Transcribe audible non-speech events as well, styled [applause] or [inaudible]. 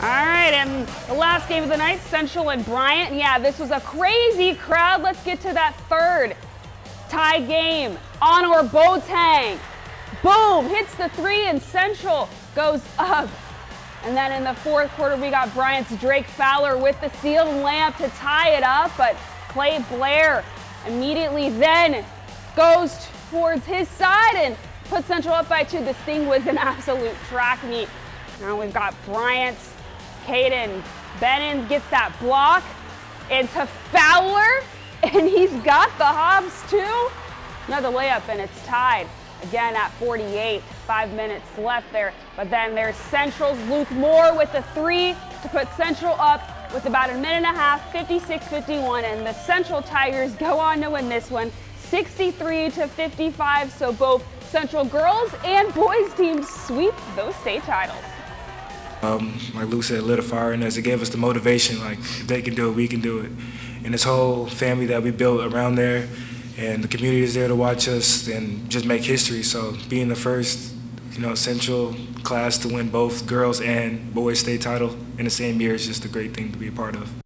All right, and the last game of the night, Central and Bryant. Yeah, this was a crazy crowd. Let's get to that third tie game. Honor Boateng. Boom, hits the three, and Central goes up. And then in the fourth quarter, we got Bryant's Drake Fowler with the sealed lamp to tie it up, but Clay Blair immediately then goes towards his side and puts Central up by two. This thing was an absolute track meet. Now we've got Bryant's Caden Bennon gets that block into Fowler, [laughs] and he's got the Hobbs too. Another layup, and it's tied again at 48. Five minutes left there. But then there's Central's Luke Moore with the three to put Central up with about a minute and a half, 56-51. And the Central Tigers go on to win this one, 63 to 55. So both Central girls and boys teams sweep those state titles. Um, like Luke said, lit a fire in us. It gave us the motivation, like, if they can do it, we can do it. And this whole family that we built around there, and the community is there to watch us and just make history. So being the first, you know, central class to win both girls and boys state title in the same year is just a great thing to be a part of.